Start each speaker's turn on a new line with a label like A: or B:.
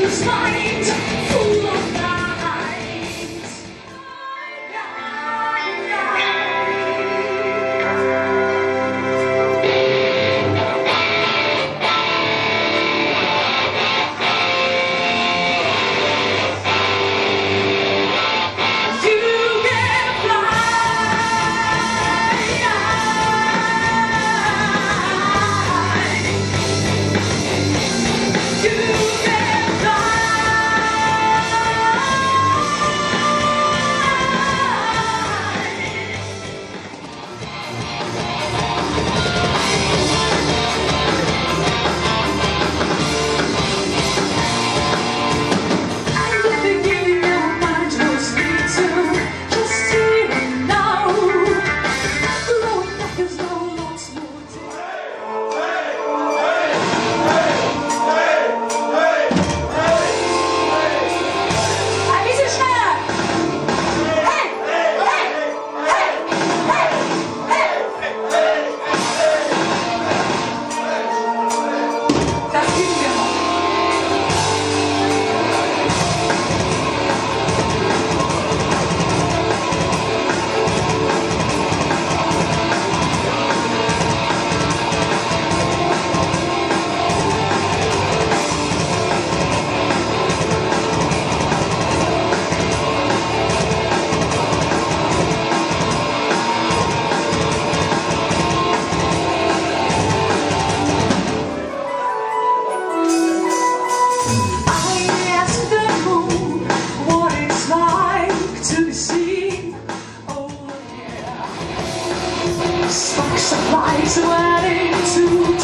A: You're to sparks of light adding to.